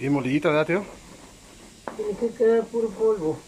Bien molidita, ¿verdad, tío? Tiene que quedar puro polvo.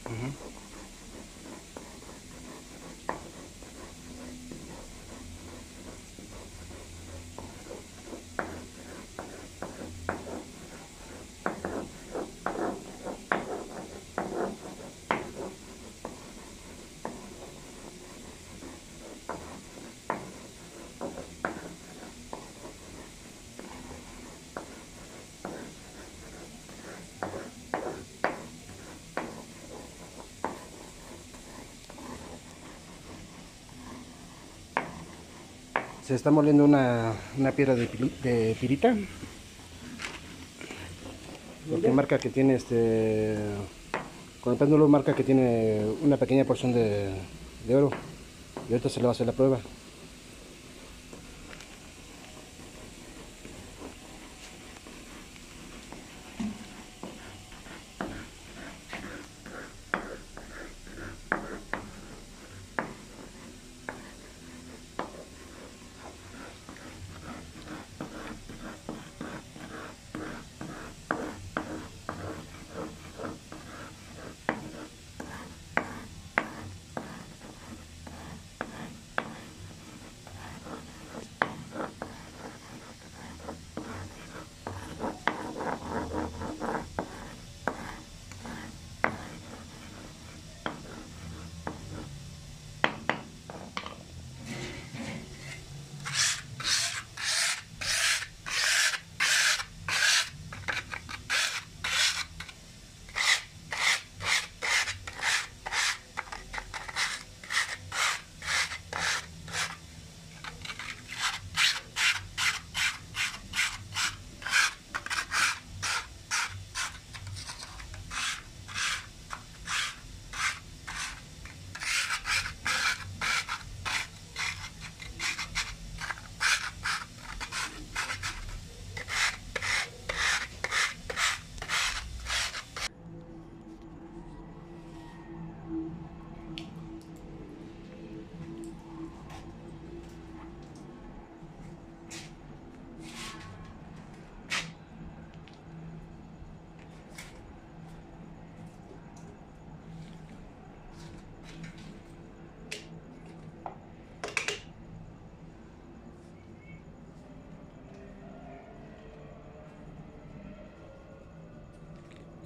Se está moliendo una, una piedra de, pirita. Porque marca que tiene este. Con el péndulo marca que tiene una pequeña porción de, de oro. Y ahorita se le va a hacer la prueba.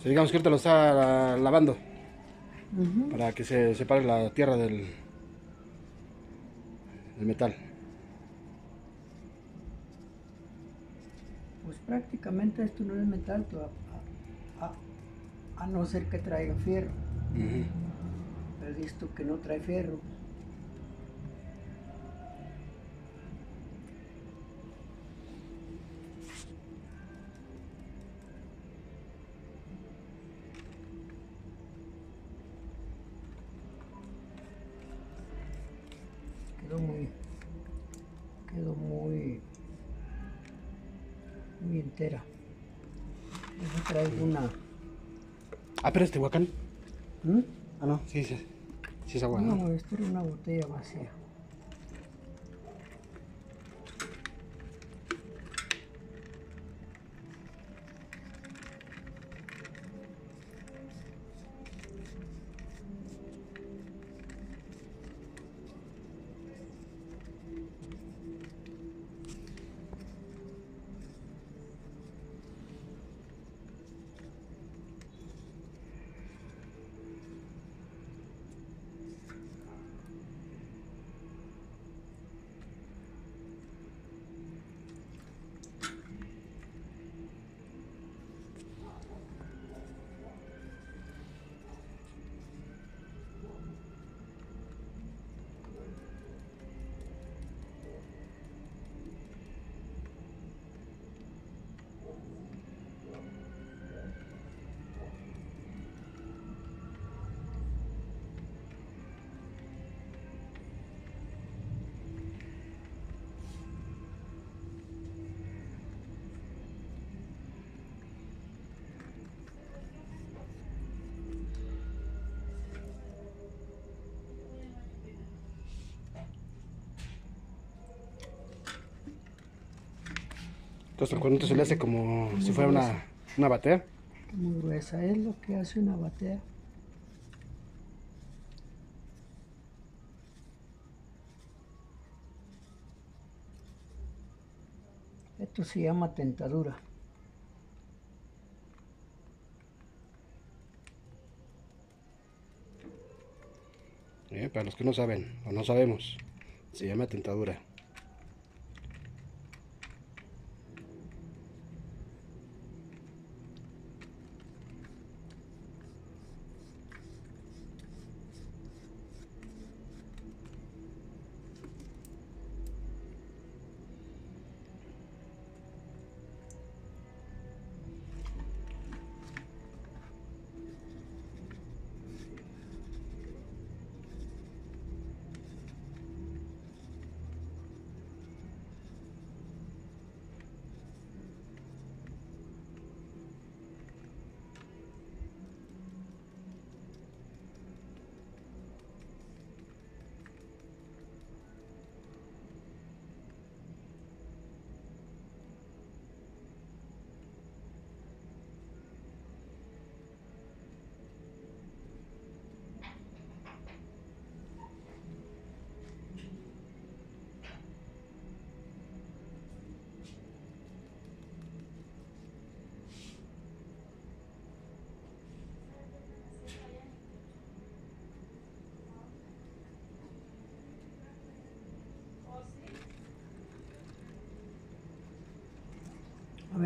Digamos que ahorita lo está lavando. Para que se separe la tierra del, del metal. Pues prácticamente esto no es metal, tú, a, a- a no ser que traiga fierro. Ujú. He visto que no trae fierro. Entera. Yo traigo una. Ah, pero es Tehuacán. ¿Mm? Ah, no, sí, sí. Sí es agua, ¿no? No, esto era una botella vacía. Entonces el cuernito se le hace como si fuera una, una batea. Muy gruesa es lo que hace una batea. Esto se llama tentadura. Eh, para los que no saben o no sabemos, se llama tentadura.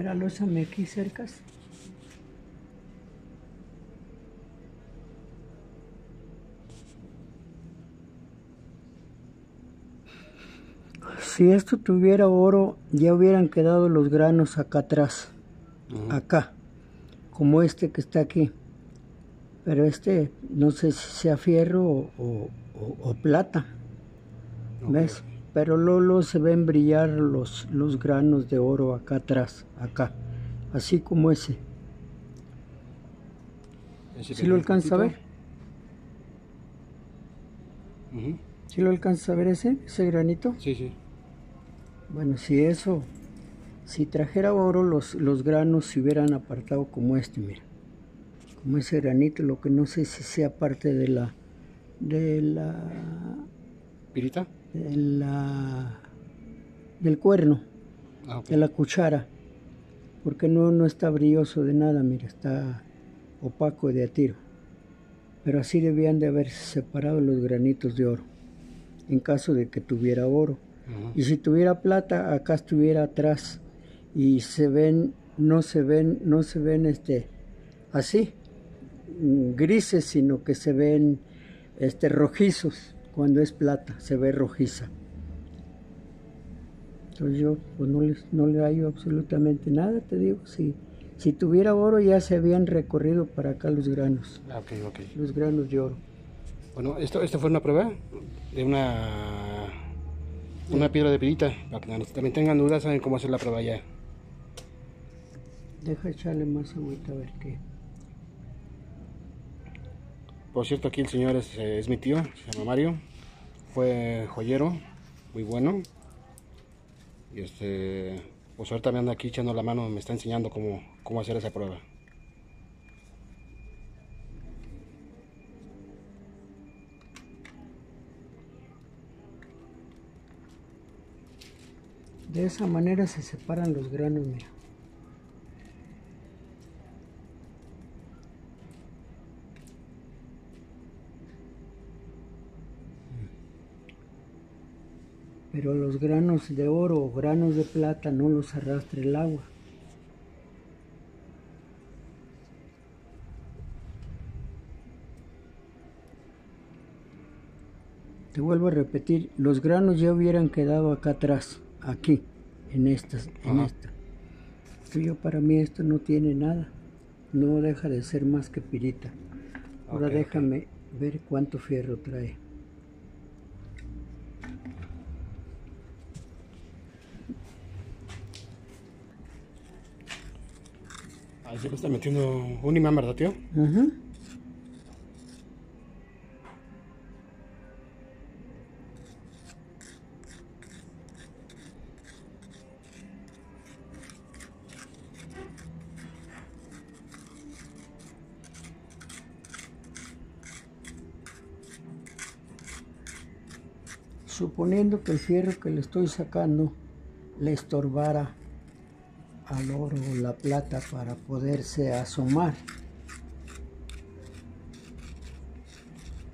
A ver, alózame aquí cercas. Si esto tuviera oro, ya hubieran quedado los granos acá atrás, acá, como este que está aquí. Pero este, no sé si sea fierro o, o- o- o plata. ¿ves? Pero luego se ven brillar los, los granos de oro acá atrás, acá, así como ese. ¿Sí lo alcanza a ver? Ujú. ¿Sí lo alcanza a ver ese, ese granito? Sí, sí. Bueno, si eso, si trajera oro, los, los granos se hubieran apartado como este, mira. Como ese granito, lo que no sé si sea parte de la, de la, ¿Pirita? De la, del cuerno, Ah, de la cuchara. Porque no, no está brilloso de nada, mira, está opaco de a tiro. Pero así debían de haberse separado los granitos de oro, en caso de que tuviera oro. Y si tuviera plata, acá estuviera atrás. Y se ven, no se ven, no se ven este así, grises, sino que se ven este rojizos. Cuando es plata, se ve rojiza. Entonces yo pues no les, no le hallo absolutamente nada, te digo. Si, si tuviera oro ya se habían recorrido para acá los granos, Ah, ok, ok. los granos de oro. Bueno, esto, esto fue una prueba de una, una piedra de pirita. Para que también tengan dudas, saben cómo hacer la prueba ya. Deja echarle más agüita a ver qué. Por cierto, aquí el señor es, eh, es mi tío, se llama Mario. Fue joyero, muy bueno. Y este, pues ahorita me anda aquí echando la mano, me está enseñando cómo, cómo hacer esa prueba. De esa manera se separan los granos, mira. Pero los granos de oro o granos de plata no los arrastra el agua. Te vuelvo a repetir, los granos ya hubieran quedado acá atrás, aquí, en estas, en Ajá. esta. Yo para mí esto no tiene nada, no deja de ser más que pirita. Ahora déjame ver cuánto fierro trae. se le está metiendo un imán, ¿verdad, tío? Suponiendo que el fierro que le estoy sacando le estorbara al oro o la plata para poderse asomar.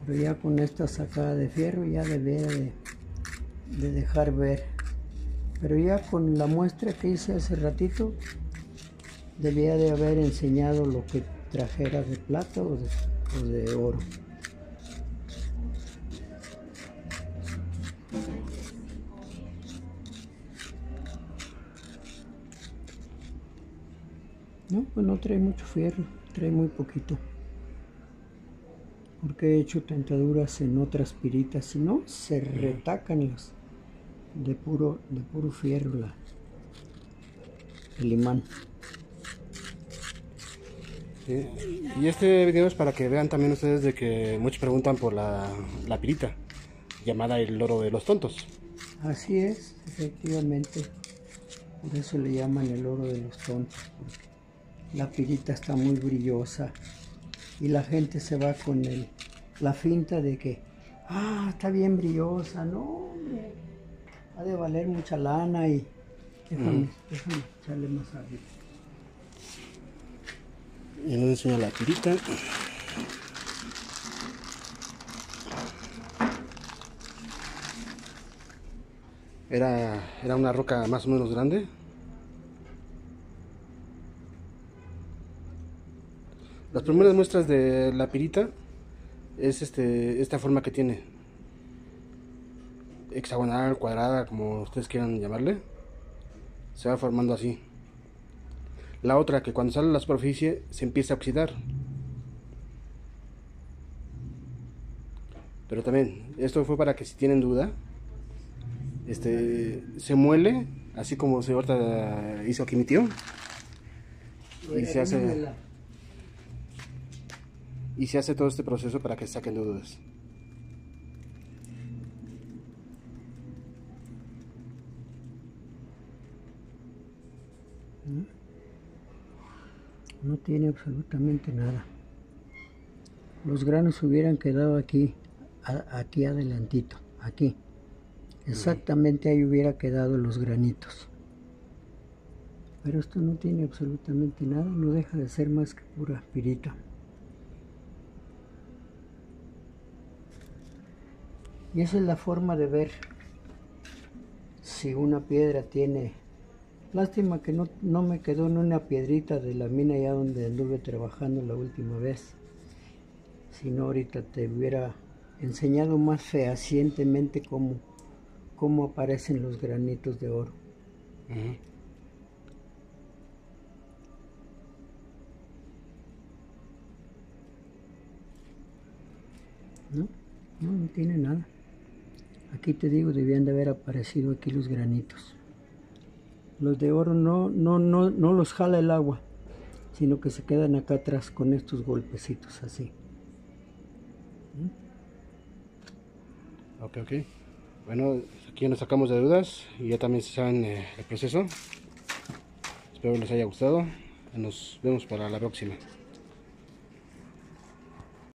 Pero ya con esta sacada de fierro ya debería de, de dejar ver. Pero ya con la muestra que hice hace ratito, debía de haber enseñado lo que trajera de plata o de oro. No, pues no trae mucho fierro, trae muy poquito. Porque he hecho tentaduras en otras piritas, si no, se retacan las de puro, de puro fierro la, el imán. Y este video es para que vean también ustedes de que muchos preguntan por la, la pirita, llamada el oro de los tontos. Así es, efectivamente. Por eso le llaman el oro de los tontos, porque la pirita está muy brillosa y la gente se va con el, la finta de que, ah, está bien brillosa, no, hombre, ha de valer mucha lana y déjame, déjame echarle más arriba. Y nos enseña la pirita. Era, era una roca más o menos grande. Las primeras muestras de la pirita es este, esta forma que tiene. Hexagonal, cuadrada, como ustedes quieran llamarle. Se va formando así. La otra que cuando sale a la superficie se empieza a oxidar. Pero también, esto fue para que si tienen duda, este, se muele, así como se ahorita hizo aquí mi tío. Y se hace, y se hace todo este proceso para que saquen dudas. No tiene absolutamente nada. Los granos hubieran quedado aquí, aquí adelantito, aquí. Exactamente ahí hubiera quedado los granitos. Pero esto no tiene absolutamente nada, no deja de ser más que pura pirita. Y esa es la forma de ver si una piedra tiene... Lástima que no, no me quedó en una piedrita de la mina ya donde anduve trabajando la última vez. Si no, ahorita te hubiera enseñado más fehacientemente cómo, cómo aparecen los granitos de oro. ¿No? No, no tiene nada. Aquí te digo, debían de haber aparecido aquí los granitos. Los de oro no, no, no, no los jala el agua, sino que se quedan acá atrás con estos golpecitos así. Ok, ok. Bueno, aquí nos sacamos de dudas y ya también se saben eh, el proceso. Espero les haya gustado. Nos vemos para la próxima.